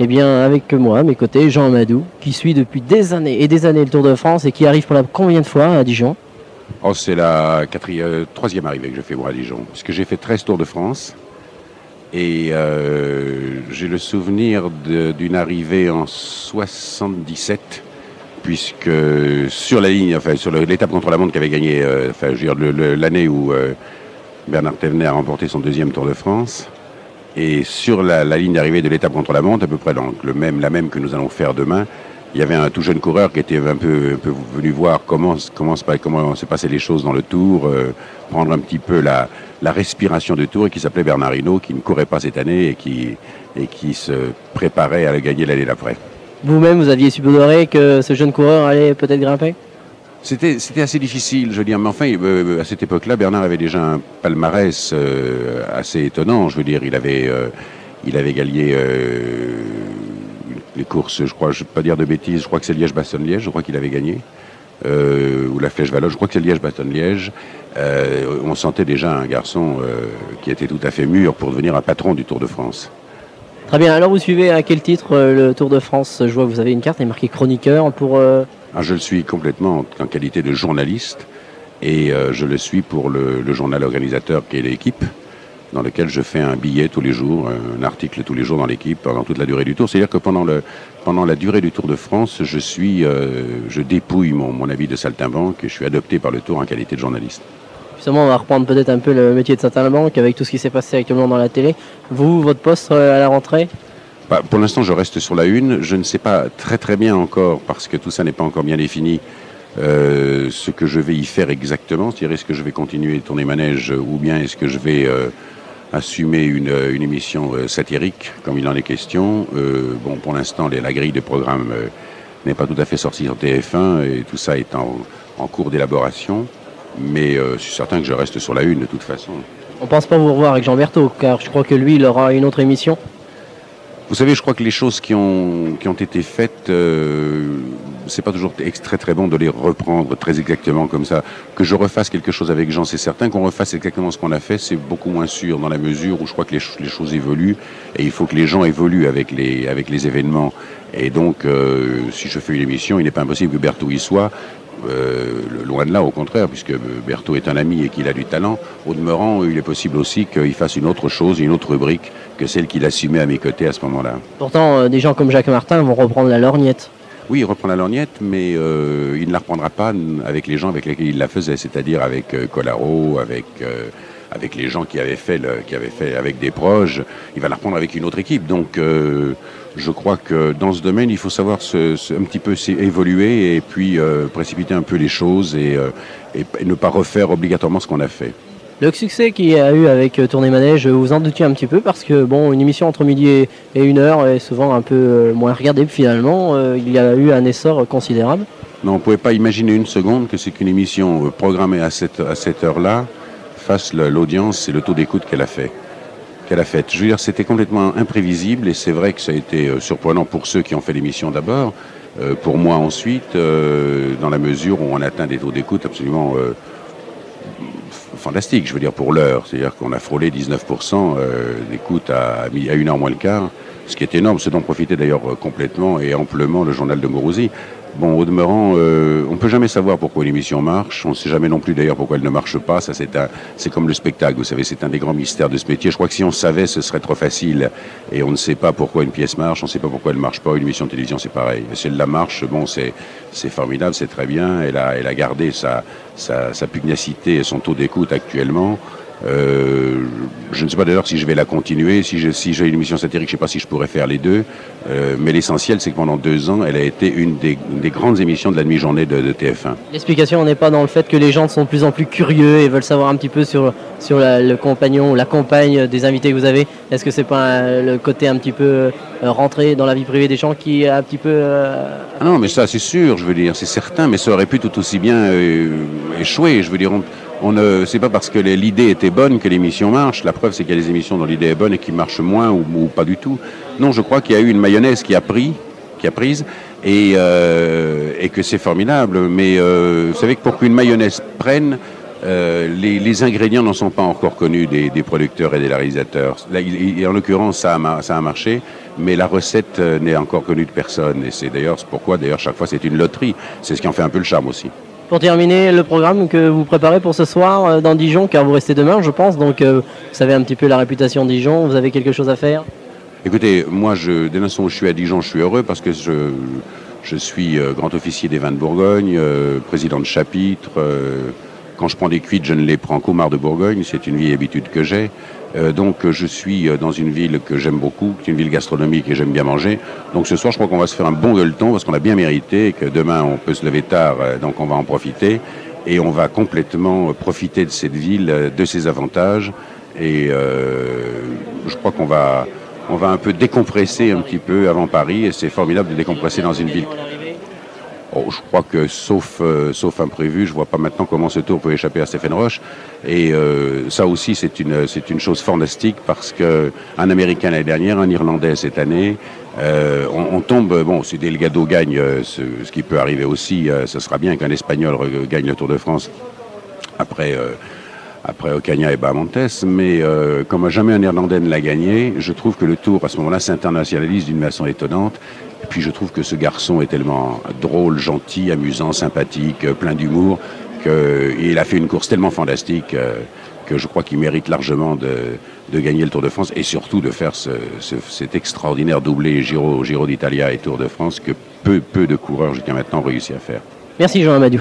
Eh bien, avec moi, mes côtés, Jean Amadou, qui suit depuis des années et des années le Tour de France et qui arrive pour la combien de fois à Dijon? Oh, c'est la quatrième, troisième arrivée que je fais moi à Dijon, puisque j'ai fait 13 Tours de France. Et euh, j'ai le souvenir d'une arrivée en 77, puisque sur la ligne, enfin sur l'étape contre la montre qui avait gagné, euh, enfin l'année où euh, Bernard Thévenet a remporté son deuxième Tour de France, et sur la, ligne d'arrivée de l'étape contre la montre, à peu près donc le même, la même que nous allons faire demain, il y avait un tout jeune coureur qui était un peu, un peu venu voir comment, comment, comment se passaient les choses dans le tour, euh, prendre un petit peu la, la respiration du tour et qui s'appelait Bernard qui ne courait pas cette année et qui, et qui se préparait à le gagner l'année d'après. Vous-même, vous aviez supposé que ce jeune coureur allait peut-être grimper? C'était, c'était assez difficile, je veux dire, mais enfin, euh, à cette époque-là, Bernard avait déjà un palmarès euh, assez étonnant. Je veux dire, il avait, il avait gagné les courses, je crois, je ne pas dire de bêtises, je crois que c'est Liège-Bastogne-Liège, je crois qu'il avait gagné. Euh, ou la Flèche Valois, je crois que c'est Liège-Bastogne-Liège. Euh, on sentait déjà un garçon euh, qui était tout à fait mûr pour devenir un patron du Tour de France. Très bien, alors vous suivez à quel titre le Tour de France Je vois que vous avez une carte, et marqué chroniqueur pour... Ah, je le suis complètement en qualité de journaliste et je le suis pour le, le journal organisateur qui est l'équipe dans lequel je fais un billet tous les jours, un article tous les jours dans l'équipe pendant toute la durée du tour. C'est-à-dire que pendant, le, pendant la durée du Tour de France, je suis, euh, je dépouille mon, mon avis de saltimbanque et je suis adopté par le Tour en qualité de journaliste. Justement, on va reprendre peut-être un peu le métier de saltimbanque avec tout ce qui s'est passé actuellement dans la télé. Vous, votre poste euh, à la rentrée? Bah, Pour l'instant, je reste sur la une. Je ne sais pas très très bien encore parce que tout ça n'est pas encore bien défini. Euh, ce que je vais y faire exactement, c'est-à-dire est-ce que je vais continuer tourner manège ou bien est-ce que je vais euh, assumer une, une émission euh, satirique, comme il en est question. Euh, bon, pour l'instant, la grille de programme euh, n'est pas tout à fait sortie sur TF1 et tout ça est en, en cours d'élaboration. Mais je suis certain que je reste sur la une de toute façon. On pense pas vous revoir avec Jean Berthaud, car je crois que lui, il aura une autre émission. Vous savez, je crois que les choses qui ont, qui ont été faites, euh, c'est pas toujours très très bon de les reprendre très exactement comme ça. Que je refasse quelque chose avec Jean, c'est certain. Qu'on refasse exactement ce qu'on a fait, c'est beaucoup moins sûr dans la mesure où je crois que les, choses évoluent et il faut que les gens évoluent avec les, avec les événements. Et donc, euh, si je fais une émission, il n'est pas impossible que Berthaud y soit. Euh, loin de là, au contraire, puisque Berthaud est un ami et qu'il a du talent. Au demeurant, il est possible aussi qu'il fasse une autre chose, une autre rubrique que celle qu'il assumait à mes côtés à ce moment-là. Pourtant, euh, des gens comme Jacques Martin vont reprendre la lorgnette. Oui, il reprend la lorgnette, mais euh, il ne la reprendra pas avec les gens avec lesquels il la faisait, c'est-à-dire avec euh, Colaro, avec euh, avec les gens qui avaient fait le, qui avaient fait avec des proches. Il va la reprendre avec une autre équipe. Donc, euh, je crois que dans ce domaine, il faut savoir se, se, un petit peu évoluer et puis euh, précipiter un peu les choses et, euh, et, et ne pas refaire obligatoirement ce qu'on a fait. Le succès qu'il y a eu avec Tournée Manège, vous en doutiez un petit peu parce que bon, une émission entre midi et, une heure est souvent un peu moins regardée. Finalement, il y a eu un essor considérable. Non, on ne pouvait pas imaginer une seconde que c'est qu'une émission programmée à cette, à cette heure-là fasse l'audience et le taux d'écoute qu'elle a fait. Qu'elle a fait. Je veux dire, c'était complètement imprévisible et c'est vrai que ça a été surprenant pour ceux qui ont fait l'émission d'abord, euh, pour moi ensuite, euh, dans la mesure où on atteint des taux d'écoute absolument euh, fantastiques. Je veux dire pour l'heure, c'est-à-dire qu'on a frôlé 19% d'écoute à, à une heure moins le quart, ce qui est énorme, ce dont profitait d'ailleurs complètement et amplement le journal de Mourouzi. Bon, au demeurant, euh, on ne peut jamais savoir pourquoi l'émission marche. On ne sait jamais non plus d'ailleurs pourquoi elle ne marche pas. Ça, c'est un, c'est comme le spectacle. Vous savez, c'est un des grands mystères de ce métier. Je crois que si on savait, ce serait trop facile. Et on ne sait pas pourquoi une pièce marche. On ne sait pas pourquoi elle ne marche pas. Une émission de télévision, c'est pareil. Si elle la marche, bon, c'est, c'est formidable, c'est très bien. Elle a, elle a gardé sa, sa, sa pugnacité et son taux d'écoute actuellement. Euh, je ne sais pas d'ailleurs si je vais la continuer. Si j'ai si une émission satirique, je ne sais pas si je pourrais faire les deux. Euh, mais l'essentiel, c'est que pendant deux ans, elle a été une des, une des grandes émissions de la demi-journée de, de, TF1. L'explication n'est pas dans le fait que les gens sont de plus en plus curieux et veulent savoir un petit peu sur, sur la, le compagnon ou la compagne des invités que vous avez. Est-ce que c'est pas un, le côté un petit peu euh, rentré dans la vie privée des gens qui est un petit peu... Ah non, mais ça, c'est sûr, je veux dire, c'est certain, mais ça aurait pu tout aussi bien échouer. Je veux dire, on, on ne, c'est pas parce que l'idée était bonne que l'émission marche. La preuve, c'est qu'il y a des émissions dont l'idée est bonne et qui marchent moins ou, pas du tout. Non, je crois qu'il y a eu une mayonnaise qui a pris, qui a prise, et, euh, que c'est formidable. Mais euh, vous savez que pour qu'une mayonnaise prenne, les, ingrédients n'en sont pas encore connus des, producteurs et des réalisateurs. Là, en l'occurrence, ça a marché, mais la recette n'est encore connue de personne. Et c'est d'ailleurs pourquoi, d'ailleurs, chaque fois, c'est une loterie. C'est ce qui en fait un peu le charme aussi. Pour terminer, le programme que vous préparez pour ce soir euh, dans Dijon, car vous restez demain, je pense, donc euh, vous savez un petit peu la réputation de Dijon, vous avez quelque chose à faire? Écoutez, moi, je, dès l'instant où je suis à Dijon, je suis heureux parce que je, suis euh, grand officier des vins de Bourgogne, président de chapitre. Quand je prends des cuites, je ne les prends qu'au Mar de Bourgogne, c'est une vieille habitude que j'ai. Euh, donc je suis euh, dans une ville que j'aime beaucoup, qui est une ville gastronomique et j'aime bien manger. Donc ce soir, je crois qu'on va se faire un bon gueuleton parce qu'on a bien mérité et que demain on peut se lever tard, euh, donc on va en profiter et on va complètement profiter de cette ville, de ses avantages. Et je crois qu'on va, on va un peu décompresser un petit peu avant Paris et c'est formidable de décompresser dans une ville. Oh, je crois que sauf, euh, sauf imprévu, je vois pas maintenant comment ce tour peut échapper à Stephen Roche. Et euh, ça aussi, c'est une, c'est une chose fantastique parce que un Américain l'année dernière, un Irlandais cette année, euh, on, tombe. Bon, si Delgado gagne, ce, qui peut arriver aussi, ce sera bien qu'un Espagnol gagne le Tour de France après après Ocaña et Bahamontes, mais comme jamais un Irlandais ne l'a gagné, je trouve que le Tour, à ce moment-là, s'internationalise d'une façon étonnante. Puis je trouve que ce garçon est tellement drôle, gentil, amusant, sympathique, euh, plein d'humour, qu'il a fait une course tellement fantastique euh, que je crois qu'il mérite largement de, gagner le Tour de France et surtout de faire cet extraordinaire doublé Giro, Giro d'Italia et Tour de France que peu, peu de coureurs jusqu'à maintenant ont réussi à faire. Merci Jean Amadou.